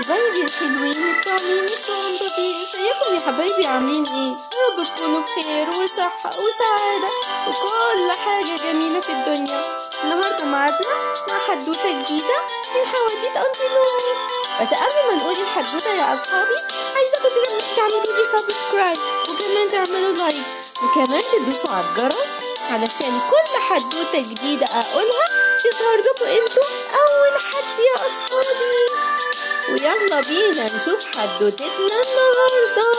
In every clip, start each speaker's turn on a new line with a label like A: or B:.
A: حبايبي الحلوين الطعمين الصغنطاطين ازيكم يا حبايبي عاملين إيه؟ رب تكونوا بخير وصحة وسعادة وكل حاجة جميلة في الدنيا. النهاردة معادنا مع حدوتة جديدة من حواديت auntie لومي بس قبل ما نقول الحدوتة يا أصحابي عايزاكم تعملوا لي subscribe وكمان تعملوا like وكمان تدوسوا على الجرس علشان كل حدوتة جديدة أقولها تظهر لكم إنتوا أول حد يا أصحابي. ويلا بينا نشوف حدوتتنا النهاردة.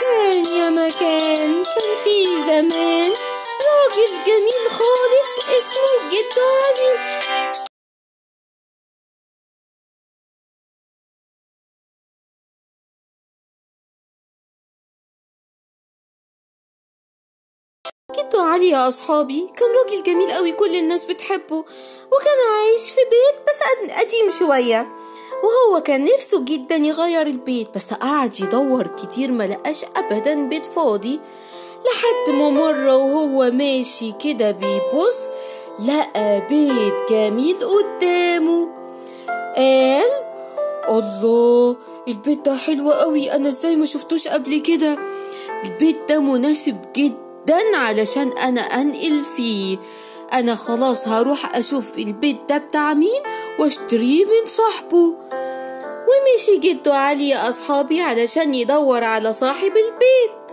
A: كان يا مكان كان في زمان راجل جميل خالص اسمه جدو علي يا أصحابي. كان راجل جميل قوي كل الناس بتحبه. وكان عايش في بيت بس قديم شوية. وهو كان نفسه جدا يغير البيت بس قعد يدور كتير ما لقاش أبدا بيت فاضي. لحد ما مرة وهو ماشي كده بيبص لقى بيت جميل قدامه. قال الله البيت ده حلو قوي أنا إزاي ما شفتوش قبل كده؟ البيت ده مناسب جدا جدا علشان أنا أنقل فيه. أنا خلاص هروح أشوف البيت ده بتاع مين وأشتريه من صاحبه. ومشي جدو علي يا أصحابي علشان يدور على صاحب البيت.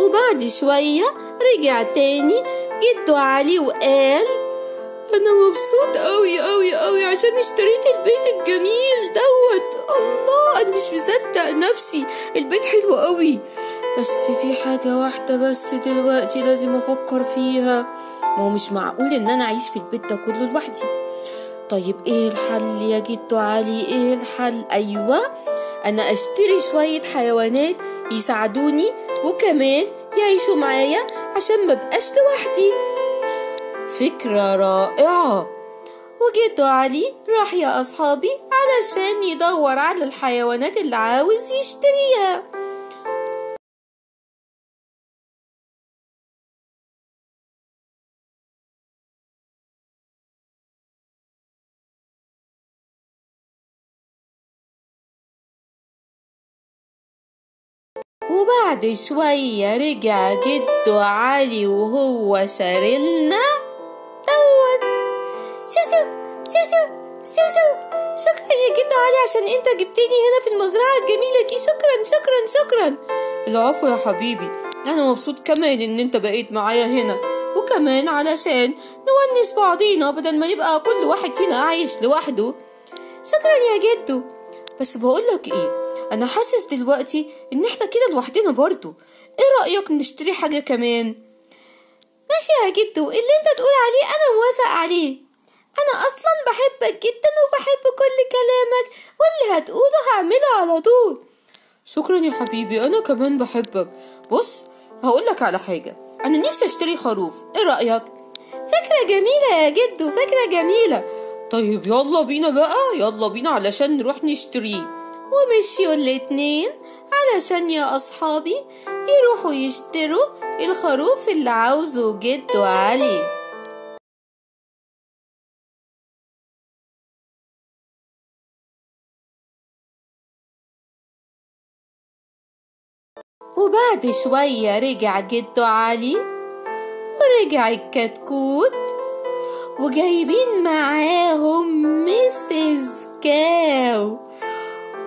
A: وبعد شوية رجع تاني جدو علي وقال أنا مبسوط قوي قوي قوي عشان اشتريت البيت الجميل دوت. الله أنا مش مصدق نفسي. البيت حلو قوي بس في حاجة واحدة بس دلوقتي لازم أفكر فيها. ما هو مش معقول إن أنا أعيش في البيت ده كله لوحدي. طيب إيه الحل يا جدو علي؟ إيه الحل؟ أيوه أنا أشتري شوية حيوانات يساعدوني وكمان يعيشوا معايا عشان مبقاش لوحدي. فكرة رائعة. وجدو علي راح يا أصحابي علشان يدور على الحيوانات اللي عاوز يشتريها. وبعد شوية رجع جدو علي وهو شارلنا. عشان انت جبتني هنا في المزرعة الجميلة دي. شكرا شكرا شكرا. العفو يا حبيبي. أنا مبسوط كمان إن أنت بقيت معايا هنا. وكمان علشان نونس بعضينا بدل ما نبقى كل واحد فينا عايش لوحده. شكرا يا جدو. بس بقولك إيه أنا حاسس دلوقتي إن إحنا كده لوحدنا برضو. إيه رأيك نشتري حاجة كمان؟ ماشي يا جدو. اللي أنت تقول عليه أنا موافق عليه. أنا أصلا بحبك جدا وبحب كل كلامك واللي هتقوله هعمله على طول. شكرا يا حبيبي أنا كمان بحبك. بص هقولك على حاجة. أنا نفسي أشتري خروف. إيه رأيك؟ فكرة جميلة يا جدو فكرة جميلة. طيب يلا بينا بقى. يلا بينا علشان نروح نشتريه. ومشيوا الاتنين علشان يا أصحابي يروحوا يشتروا الخروف اللي عاوزه جدو علي. وبعد شوية رجع جدو علي ورجع الكتكوت وجايبين معاهم مسز كاو.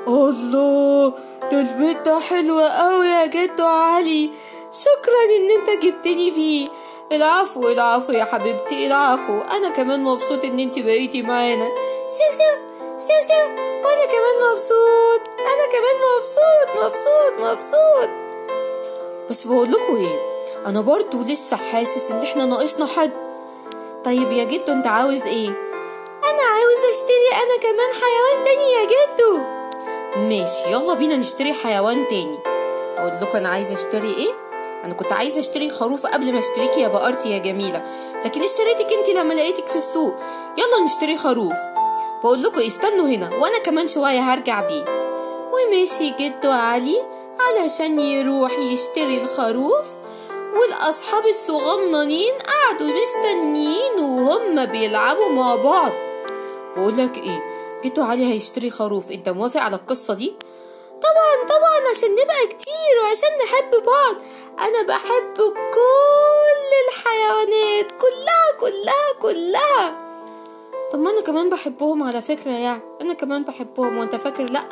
A: الله ده البيت ده حلو قوي يا جدو علي. شكرا إن أنت جبتني فيه. العفو العفو يا حبيبتي العفو. أنا كمان مبسوط إن أنت بقيتي معانا. سوسو سوسو وأنا كمان مبسوط أنا كمان مبسوط مبسوط مبسوط. بس بقول لكم إيه؟ أنا برضو لسه حاسس ان إحنا ناقصنا حد. طيب يا جدو انت عاوز إيه؟ أنا عاوز اشتري أنا كمان حيوان تاني يا جدو. ماشي يلا بينا نشتري حيوان تاني. أقول لكم أنا عايزه اشتري إيه؟ أنا كنت عايزه اشتري خروف قبل ما اشتريكي يا بقرتي يا جميلة. لكن اشتريتك انت لما لقيتك في السوق. يلا نشتري خروف. بقول لكم استنوا هنا وأنا كمان شوية هرجع بيه. ومشي جدو علي. علشان يروح يشتري الخروف والأصحاب الصغننين قعدوا مستنيين وهم بيلعبوا مع بعض. بقولك إيه جيتوا علي هيشتري خروف أنت موافق على القصة دي؟ طبعا طبعا عشان نبقى كتير وعشان نحب بعض. أنا بحب كل الحيوانات كلها كلها كلها. طب ما أنا كمان بحبهم على فكرة يعني أنا كمان بحبهم وأنت فاكر لأ؟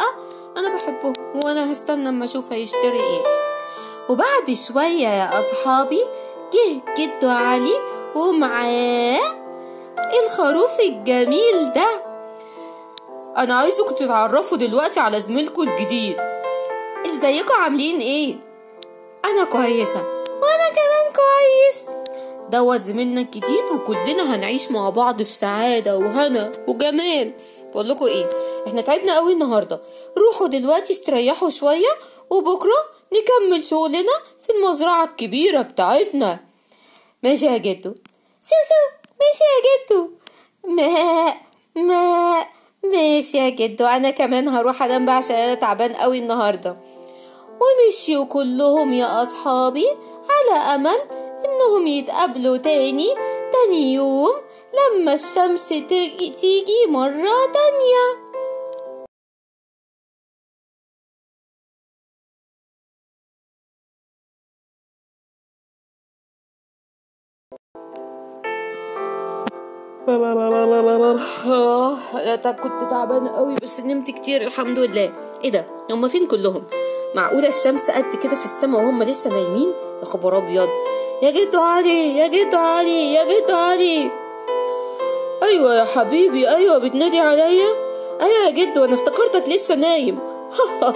A: أنا بحبهم وأنا هستنى أما أشوف هيشتري إيه. وبعد شوية يا أصحابي جه جدو علي ومعاه الخروف الجميل ده. أنا عايزكم تتعرفوا دلوقتي على زميلكم الجديد. إزيكم؟ عاملين إيه؟ أنا كويسة وأنا كمان كويس. دوت زميلنا الجديد وكلنا هنعيش مع بعض في سعادة وهنا. وجمال بقول لكم إيه إحنا تعبنا قوي النهاردة. روحوا دلوقتي استريحوا شوية وبكرة نكمل شغلنا في المزرعة الكبيرة بتاعتنا. ماشي يا جدو. سو سو ماشي يا جدو. ما ما ماشي يا جدو. أنا كمان هروح أنام بقى عشان أنا تعبان قوي النهارده. ومشيوا كلهم يا أصحابي على أمل إنهم يتقابلوا تاني تاني يوم لما الشمس تيجي, تيجي مرة تانية. كنت تعبانه قوي بس نمت كتير الحمد لله. إيه ده؟ هما فين كلهم؟ معقوله الشمس قد كده في السماء وهم لسه نايمين؟ يا خبر أبيض. يا جدو علي يا جدو علي يا جدو علي. أيوه يا حبيبي أيوه بتنادي عليا. أيوه يا جدو أنا افتكرتك لسه نايم.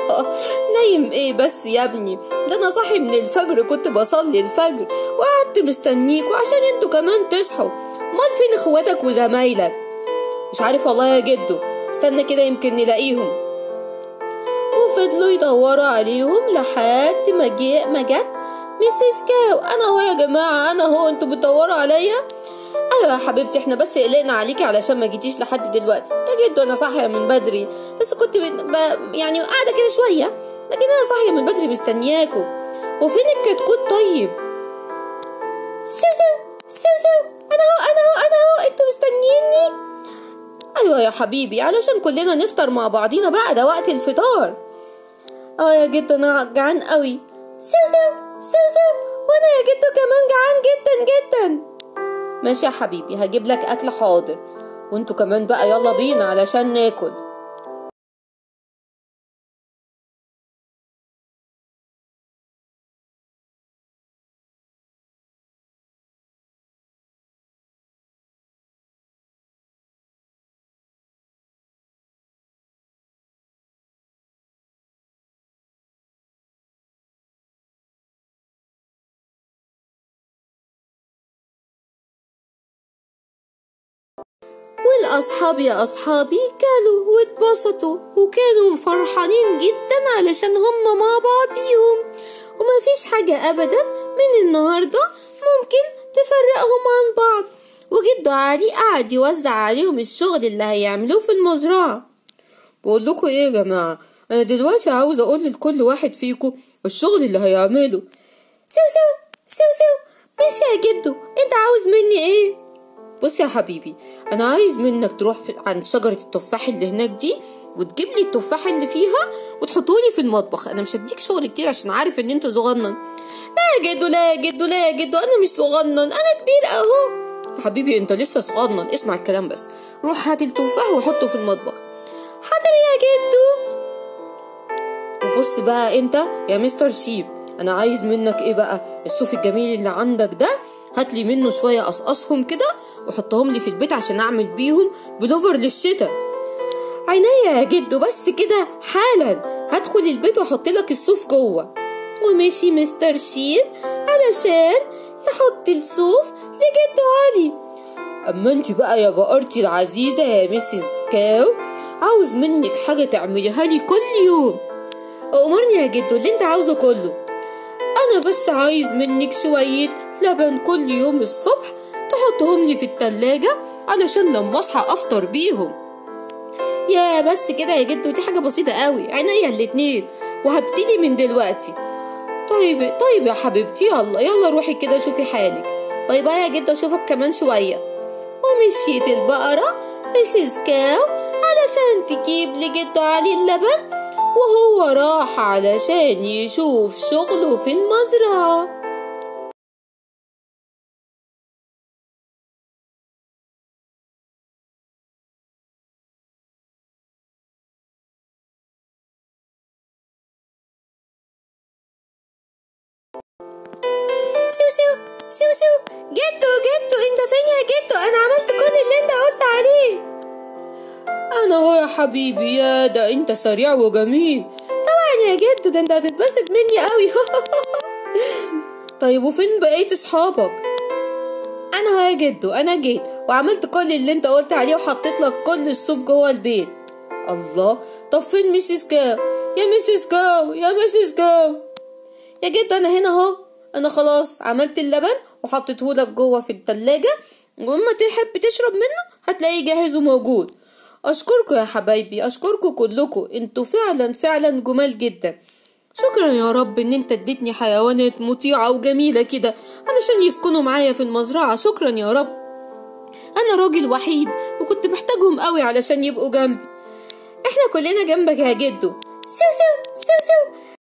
A: نايم إيه بس يا ابني؟ ده أنا صاحي من الفجر كنت بصلي الفجر وقعدت مستنيكوا عشان أنتوا كمان تصحوا. أمال فين إخواتك وزمايلك؟ مش عارف والله يا جدو. استنى كده يمكن نلاقيهم. وفضلوا يدوروا عليهم لحد ما جه ما جت ميسيس كاو. أنا هو يا جماعة أنا هو أنتوا بتدوروا عليا؟ أيوه يا حبيبتي إحنا بس قلقنا عليكي علشان ما جيتيش لحد دلوقتي. يا جدو أنا صاحية من بدري بس كنت ب... ب... يعني قاعدة كده شوية. لكن أنا صاحية من بدري مستنياكوا. وفين الكتكوت طيب؟ حبيبي علشان كلنا نفطر مع بعضينا بقى ده وقت الفطار. آه يا جدو أنا جعان قوي. سوسو سوسو وأنا يا جدو كمان جعان جدا جدا. ماشي يا حبيبي هجيب لك أكل حاضر. وأنتوا كمان بقى يلا بينا علشان ناكل. والأصحاب يا أصحابي كانوا واتبسطوا وكانوا فرحانين جدا علشان هم مع بعضيهم. ومفيش حاجة أبدا من النهاردة ممكن تفرقهم عن بعض. وجدو علي قعد يوزع عليهم الشغل اللي هيعملوه في المزرعة. بقول لكم إيه يا جماعة؟ أنا دلوقتي عاوز أقول لكل واحد فيكم الشغل اللي هيعمله. سو سو سو سو ماشي يا جدو أنت عاوز مني إيه؟ بص يا حبيبي أنا عايز منك تروح عند شجرة التفاح اللي هناك دي وتجيب لي التفاح اللي فيها وتحطولي في المطبخ. أنا مش هديك شغل كتير عشان عارف إن أنت صغنن. لا يا جدو لا يا جدو لا يا جدو أنا مش صغنن أنا كبير أهو. يا حبيبي أنت لسه صغنن اسمع الكلام بس. روح هات التفاح وحطه في المطبخ. حاضر يا جدو. وبص بقى أنت يا Mr. Sheep أنا عايز منك إيه بقى؟ الصوف الجميل اللي عندك ده هات لي منه شوية قصقصهم كده وحطهم لي في البيت عشان أعمل بيهم بلوفر للشتاء. عينيا يا جدو بس كده حالا. هدخل البيت وأحط لك الصوف جوه. ومشي مستر شيب علشان يحط الصوف لجدو علي. أما انت بقى يا بقرتي العزيزة يا Mrs. Cow عاوز منك حاجة تعمليها لي كل يوم. أمرني يا جدو اللي انت عاوزه كله. أنا بس عايز منك شوية لبن كل يوم الصبح تحطهم لي في التلاجة علشان لما أصحى أفطر بيهم. يا بس كده يا جدو دي حاجة بسيطة قوي عينيا الاتنين. وهبتدي من دلوقتي. طيب طيب يا حبيبتي يلا يلا روحي كده شوفي حالك. bye bye يا جدو أشوفك كمان شوية. ومشيت البقرة مسز كاو علشان تجيب لجدو علي اللبن وهو راح علشان يشوف شغله في المزرعة. سوسو سوسو جدو جدو انت فين يا جدو أنا عملت كل اللي انت قلت عليه. أنا هو يا حبيبي يا ده انت سريع وجميل. طبعا يا جدو ده انت هتتبسط مني قوي. طيب وفين بقية اصحابك؟ أنا هو يا جدو أنا جيت وعملت كل اللي انت قلت عليه وحطيت لك كل الصوف جوه البيت. الله. طب فين Mrs. Cow؟ يا Mrs. Cow يا Mrs. Cow. يا جدو أنا هنا اهو. أنا خلاص عملت اللبن وحطيته لك جوه في التلاجة وأما تحب تشرب منه هتلاقيه جاهز وموجود. أشكركم يا حبايبي أشكركم كلكم أنتوا فعلا فعلا جمال جدا. شكرا يا رب إن أنت اديتني حيوانات مطيعة وجميلة كده علشان يسكنوا معايا في المزرعة. شكرا يا رب. أنا راجل وحيد وكنت محتاجهم قوي علشان يبقوا جنبي. إحنا كلنا جنبك يا جدو. سو سو سو سو